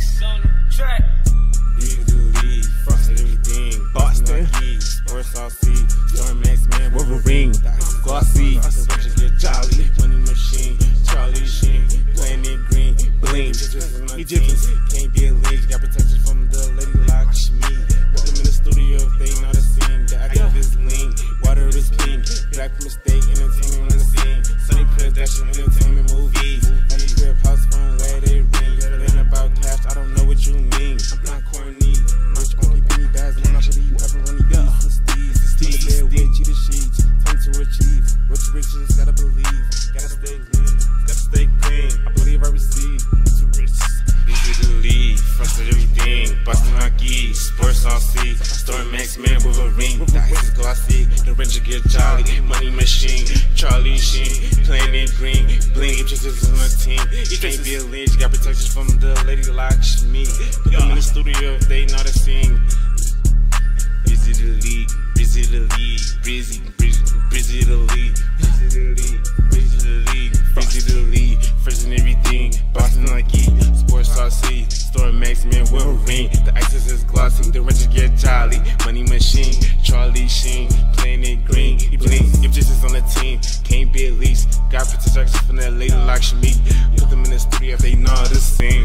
Beast on the track. Big the lead, frosted everything. Boston. Sports all C. Storm Max Man, Wolverine. The ice is glossy. The bunch get jolly. Money machine. Charlie Sheen. Playing it green. Bling. Egyptians. Can't be a league. Got protection from the lady like me. Put them in the studio if they know the scene. The active is lean. Water is pink. Black mistake. Entertainment on the scene. Sunny Kardashian. Entertainment movies. Money grip. House phone. Where they Riches. Gotta believe. Gotta stay clean. Gotta stay clean. I believe I receive. Too rich. Busy the lead. Frosted everything. Boston hockey. Sports all C. Storm Max Man with a ring. The ice is glossy. The Ranger get jolly. Money machine. Charlie Sheen. Playing it green. Bling. Egyptians on the team. You can't be a lynch. Got protections from the lady like me. Put them in the studio if they know the scene. Busy the league, busy the league, busy, busy the league, busy the league, busy the league, busy the league, fresh and everything, Boston Nike, Sports RC, Storm Max Man Wolverine, the ISIS is glossy, the wrenches get jolly, Money Machine, Charlie Sheen, playing it green, he blink, if this is on the team, can't be at least, got protection from that lady like me, put them in the studio if they know the scene.